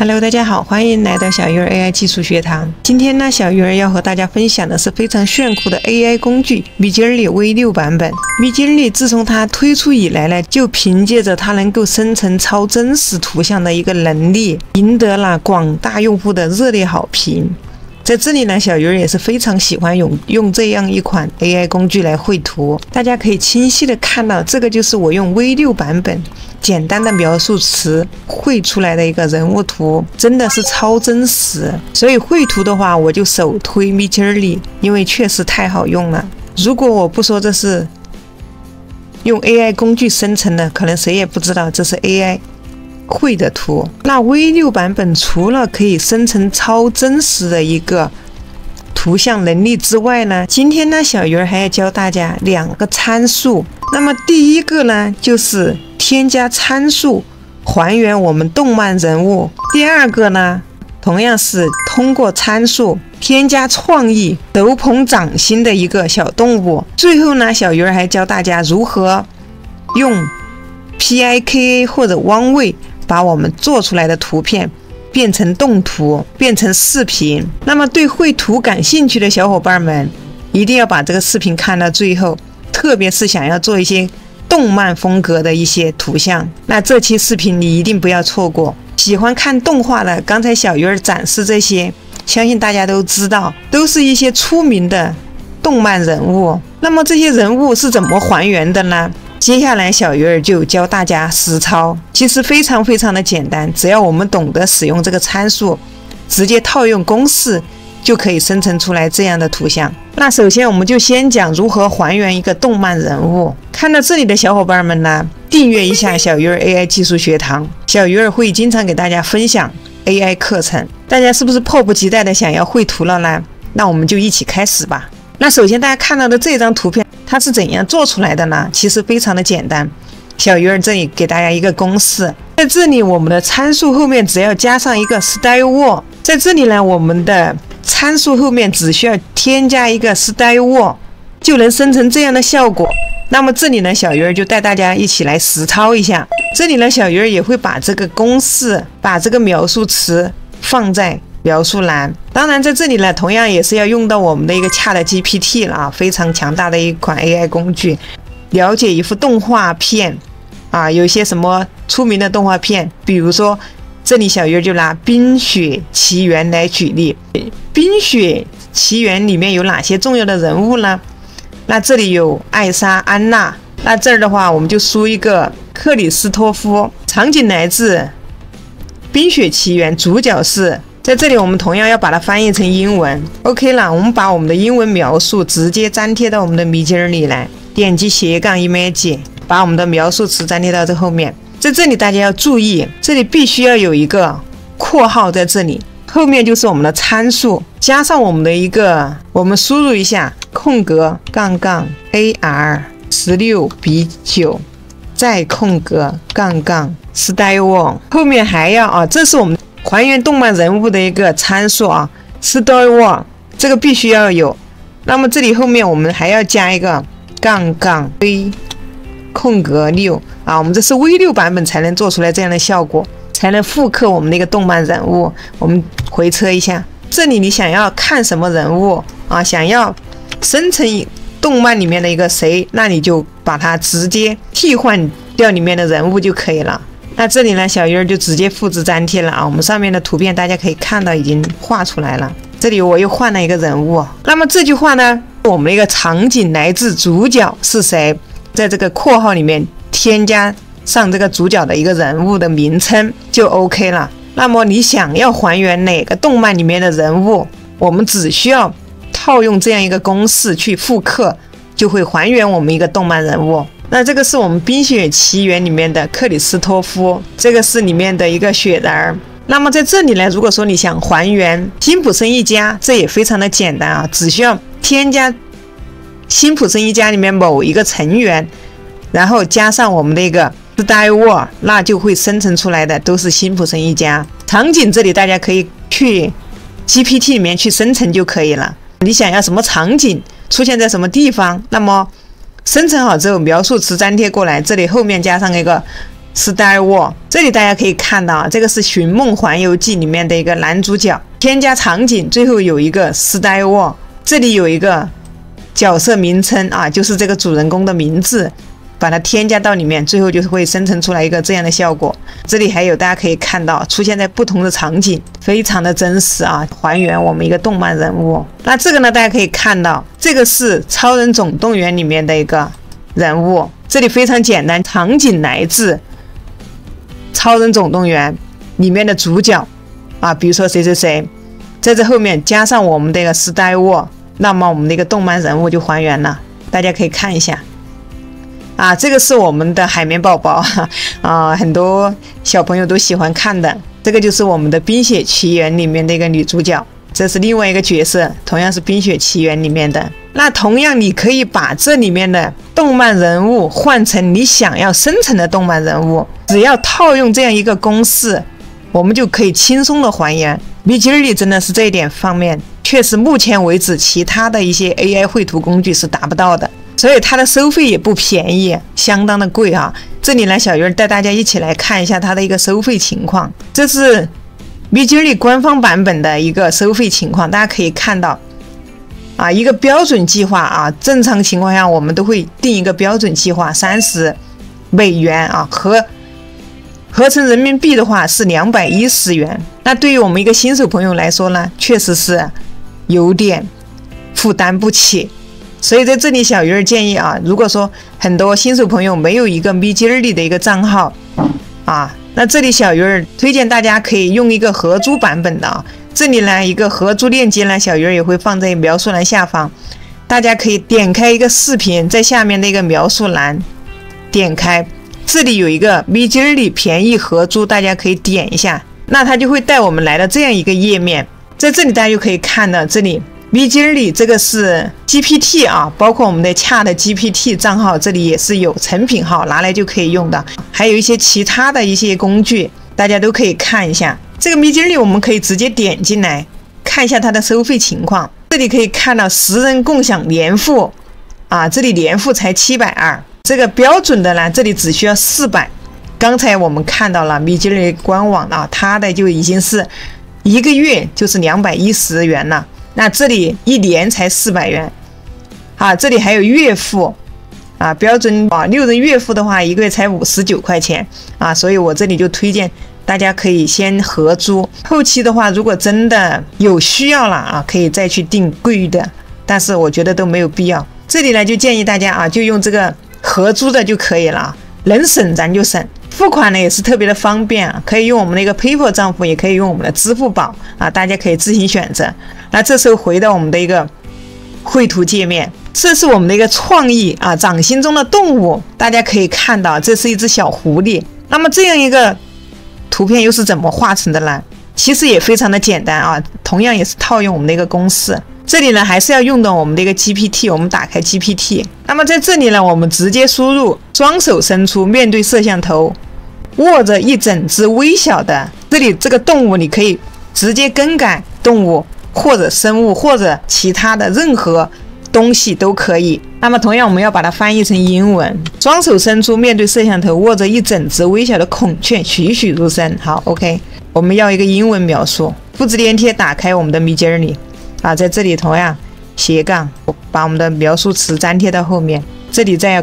Hello，大家好，欢迎来到小鱼儿 AI 技术学堂。今天呢，小鱼儿要和大家分享的是非常炫酷的 AI 工具米吉尔里 V6 版本。米吉尔里自从它推出以来呢，就凭借着它能够生成超真实图像的一个能力，赢得了广大用户的热烈好评。在这里呢，小鱼儿也是非常喜欢用用这样一款 AI 工具来绘图。大家可以清晰的看到，这个就是我用 V6 版本简单的描述词绘出来的一个人物图，真的是超真实。所以绘图的话，我就首推 Midjourney，因为确实太好用了。如果我不说这是用 AI 工具生成的，可能谁也不知道这是 AI。绘的图，那 V 六版本除了可以生成超真实的一个图像能力之外呢，今天呢小鱼儿还要教大家两个参数。那么第一个呢就是添加参数还原我们动漫人物，第二个呢同样是通过参数添加创意斗篷掌心的一个小动物。最后呢小鱼儿还教大家如何用 PIKA 或者汪位。把我们做出来的图片变成动图，变成视频。那么对绘图感兴趣的小伙伴们，一定要把这个视频看到最后。特别是想要做一些动漫风格的一些图像，那这期视频你一定不要错过。喜欢看动画的，刚才小鱼儿展示这些，相信大家都知道，都是一些出名的动漫人物。那么这些人物是怎么还原的呢？接下来，小鱼儿就教大家实操，其实非常非常的简单，只要我们懂得使用这个参数，直接套用公式，就可以生成出来这样的图像。那首先，我们就先讲如何还原一个动漫人物。看到这里的小伙伴们呢，订阅一下小鱼儿 AI 技术学堂，小鱼儿会经常给大家分享 AI 课程。大家是不是迫不及待的想要绘图了呢？那我们就一起开始吧。那首先，大家看到的这张图片。它是怎样做出来的呢？其实非常的简单，小鱼儿这里给大家一个公式，在这里我们的参数后面只要加上一个 style word，在这里呢，我们的参数后面只需要添加一个 style word，就能生成这样的效果。那么这里呢，小鱼儿就带大家一起来实操一下。这里呢，小鱼儿也会把这个公式，把这个描述词放在。描述栏，当然在这里呢，同样也是要用到我们的一个 Chat GPT 了啊，非常强大的一款 AI 工具。了解一幅动画片啊，有些什么出名的动画片，比如说这里小鱼就拿《冰雪奇缘》来举例，《冰雪奇缘》里面有哪些重要的人物呢？那这里有艾莎、安娜，那这儿的话我们就输一个克里斯托夫，场景来自《冰雪奇缘》，主角是。在这里，我们同样要把它翻译成英文。OK 了，我们把我们的英文描述直接粘贴到我们的米件里来，点击斜杠 image，把我们的描述词粘贴到这后面。在这里，大家要注意，这里必须要有一个括号在这里，后面就是我们的参数，加上我们的一个，我们输入一下空格杠杠 ar 十六比九，再空格杠杠 style，后面还要啊，这是我们。还原动漫人物的一个参数啊，story one，这个必须要有。那么这里后面我们还要加一个杠杠 v 空格六啊，我们这是 V 六版本才能做出来这样的效果，才能复刻我们的一个动漫人物。我们回车一下，这里你想要看什么人物啊？想要生成动漫里面的一个谁，那你就把它直接替换掉里面的人物就可以了。那这里呢，小鱼儿就直接复制粘贴了啊。我们上面的图片大家可以看到已经画出来了。这里我又换了一个人物。那么这句话呢，我们的一个场景来自主角是谁，在这个括号里面添加上这个主角的一个人物的名称就 OK 了。那么你想要还原哪个动漫里面的人物，我们只需要套用这样一个公式去复刻，就会还原我们一个动漫人物。那这个是我们《冰雪奇缘》里面的克里斯托夫，这个是里面的一个雪人儿。那么在这里呢，如果说你想还原辛普森一家，这也非常的简单啊，只需要添加辛普森一家里面某一个成员，然后加上我们的一个 style word，那就会生成出来的都是辛普森一家。场景这里大家可以去 GPT 里面去生成就可以了。你想要什么场景出现在什么地方，那么。生成好之后，描述词粘贴过来，这里后面加上一个 Star War，这里大家可以看到啊，这个是《寻梦环游记》里面的一个男主角。添加场景最后有一个 Star War，这里有一个角色名称啊，就是这个主人公的名字，把它添加到里面，最后就是会生成出来一个这样的效果。这里还有大家可以看到出现在不同的场景，非常的真实啊，还原我们一个动漫人物。那这个呢，大家可以看到，这个是《超人总动员》里面的一个人物，这里非常简单，场景来自。超人总动员里面的主角啊，比如说谁谁谁，在这后面加上我们这个 Star War，那么我们的一个动漫人物就还原了。大家可以看一下啊，这个是我们的海绵宝宝 啊，很多小朋友都喜欢看的。这个就是我们的《冰雪奇缘》里面的一个女主角。这是另外一个角色，同样是《冰雪奇缘》里面的。那同样，你可以把这里面的动漫人物换成你想要生成的动漫人物，只要套用这样一个公式，我们就可以轻松的还原。Midjourney 真的是这一点方面，确实目前为止其他的一些 AI 绘图工具是达不到的，所以它的收费也不便宜，相当的贵啊。这里呢，小鱼儿带大家一起来看一下它的一个收费情况，这是。m i d j o r n y 官方版本的一个收费情况，大家可以看到，啊，一个标准计划啊，正常情况下我们都会定一个标准计划，三十美元啊，合合成人民币的话是两百一十元。那对于我们一个新手朋友来说呢，确实是有点负担不起。所以在这里，小鱼儿建议啊，如果说很多新手朋友没有一个 Midjourney 的一个账号啊。那这里小鱼儿推荐大家可以用一个合租版本的啊，这里呢一个合租链接呢，小鱼儿也会放在描述栏下方，大家可以点开一个视频，在下面那个描述栏点开，这里有一个 Midjourney 便宜合租，大家可以点一下，那它就会带我们来到这样一个页面，在这里大家就可以看到这里。蜜金儿里这个是 GPT 啊，包括我们的 Chat GPT 账号，这里也是有成品号，拿来就可以用的。还有一些其他的一些工具，大家都可以看一下。这个蜜金儿里我们可以直接点进来看一下它的收费情况。这里可以看到十人共享年付啊，这里年付才七百二。这个标准的呢，这里只需要四百。刚才我们看到了蜜金儿里官网啊，它的就已经是一个月就是两百一十元了。那这里一年才四百元，啊，这里还有月付，啊，标准啊，六人月付的话，一个月才五十九块钱，啊，所以我这里就推荐大家可以先合租，后期的话，如果真的有需要了啊，可以再去订贵的，但是我觉得都没有必要。这里呢，就建议大家啊，就用这个合租的就可以了，能省咱就省。付款呢也是特别的方便，可以用我们的一个 PayPal 账户，也可以用我们的支付宝啊，大家可以自行选择。那这时候回到我们的一个绘图界面，这是我们的一个创意啊，掌心中的动物，大家可以看到这是一只小狐狸。那么这样一个图片又是怎么画成的呢？其实也非常的简单啊，同样也是套用我们的一个公式。这里呢还是要用到我们的一个 GPT，我们打开 GPT，那么在这里呢，我们直接输入双手伸出，面对摄像头，握着一整只微小的，这里这个动物你可以直接更改动物或者生物或者其他的任何东西都可以。那么同样我们要把它翻译成英文，双手伸出，面对摄像头，握着一整只微小的孔雀，栩栩如生。好，OK，我们要一个英文描述，复制粘贴，打开我们的 Midjourney。啊，在这里同样斜杠，把我们的描述词粘贴到后面。这里再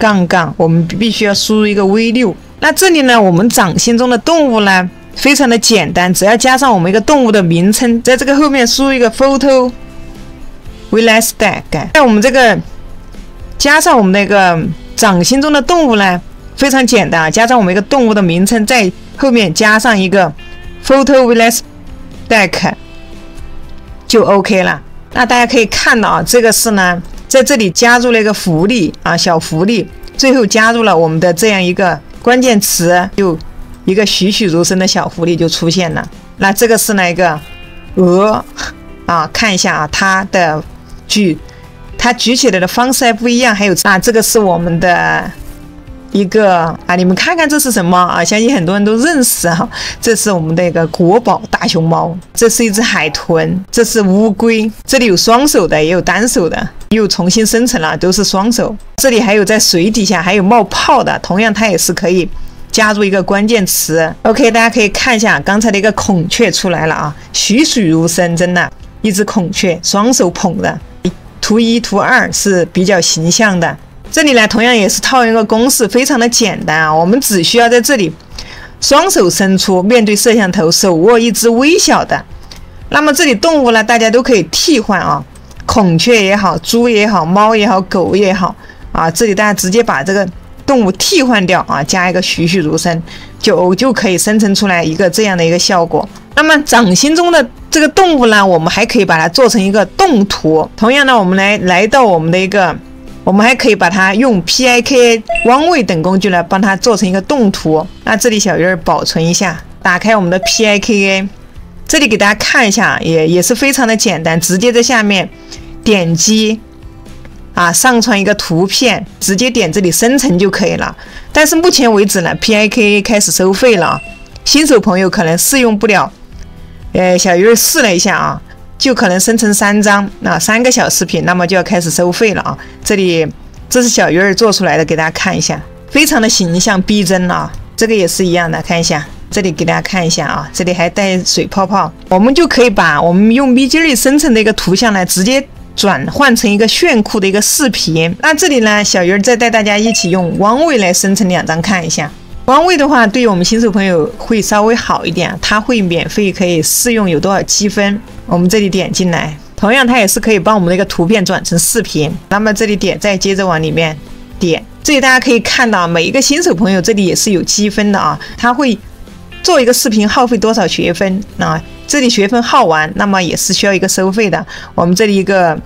杠杠，我们必须要输入一个 V 六。那这里呢，我们掌心中的动物呢，非常的简单，只要加上我们一个动物的名称，在这个后面输入一个 photo v l e s t a g 在我们这个加上我们那个掌心中的动物呢，非常简单啊，加上我们一个动物的名称，在后面加上一个 photo v l e s t a g 就 OK 了。那大家可以看到啊，这个是呢，在这里加入了一个福利啊，小福利，最后加入了我们的这样一个关键词，就一个栩栩如生的小福利就出现了。那这个是哪一个鹅啊，看一下啊，它的举，它举起来的方式还不一样。还有啊，这个是我们的。一个啊，你们看看这是什么啊？相信很多人都认识哈。这是我们的一个国宝大熊猫，这是一只海豚，这是乌龟。这里有双手的，也有单手的，又重新生成了，都是双手。这里还有在水底下还有冒泡的，同样它也是可以加入一个关键词。OK，大家可以看一下刚才的一个孔雀出来了啊，栩栩如生，真的，一只孔雀双手捧的。图一、图二是比较形象的。这里呢，同样也是套用一个公式，非常的简单啊。我们只需要在这里双手伸出，面对摄像头，手握一只微小的。那么这里动物呢，大家都可以替换啊，孔雀也好，猪也好，猫也好，狗也好啊。这里大家直接把这个动物替换掉啊，加一个栩栩如生，就就可以生成出来一个这样的一个效果。那么掌心中的这个动物呢，我们还可以把它做成一个动图。同样呢，我们来来到我们的一个，我们还可以把它用 PIK 汪位等工具来帮它做成一个动图。那这里小鱼儿保存一下，打开我们的 P I K A，这里给大家看一下，也也是非常的简单，直接在下面点击啊，上传一个图片，直接点这里生成就可以了。但是目前为止呢，P I K A 开始收费了，新手朋友可能试用不了。呃，小鱼儿试了一下啊，就可能生成三张，那三个小视频，那么就要开始收费了啊。这里这是小鱼儿做出来的，给大家看一下，非常的形象逼真啊。这个也是一样的，看一下，这里给大家看一下啊，这里还带水泡泡，我们就可以把我们用 Midjourney 生成的一个图像呢，直接转换成一个炫酷的一个视频。那这里呢，小鱼儿再带大家一起用汪位来生成两张，看一下。光位的话，对于我们新手朋友会稍微好一点，它会免费可以试用，有多少积分？我们这里点进来，同样它也是可以帮我们的一个图片转成视频。那么这里点，再接着往里面点，这里大家可以看到每一个新手朋友这里也是有积分的啊，它会做一个视频耗费多少学分啊？这里学分耗完，那么也是需要一个收费的。我们这里一个。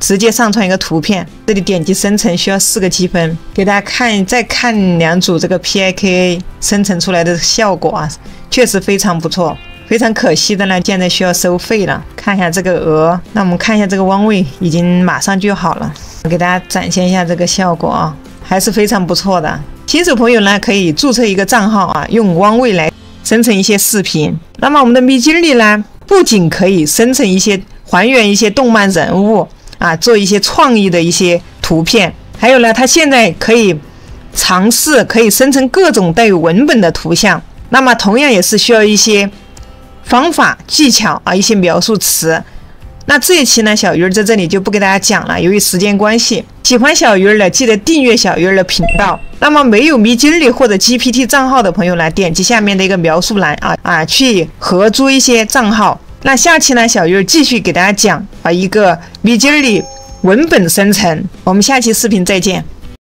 直接上传一个图片，这里点击生成需要四个积分。给大家看，再看两组这个 PIKA 生成出来的效果啊，确实非常不错。非常可惜的呢，现在需要收费了。看一下这个鹅，那我们看一下这个汪位，已经马上就好了。给大家展现一下这个效果啊，还是非常不错的。新手朋友呢，可以注册一个账号啊，用汪位来生成一些视频。那么我们的米经理呢，不仅可以生成一些还原一些动漫人物。啊，做一些创意的一些图片，还有呢，它现在可以尝试可以生成各种带有文本的图像。那么同样也是需要一些方法技巧啊，一些描述词。那这一期呢，小鱼儿在这里就不给大家讲了，由于时间关系，喜欢小鱼儿的记得订阅小鱼儿的频道。那么没有迷经理或者 GPT 账号的朋友呢，点击下面的一个描述栏啊啊，去合租一些账号。那下期呢，小鱼儿继续给大家讲啊一个 Midjourney 文本生成，我们下期视频再见。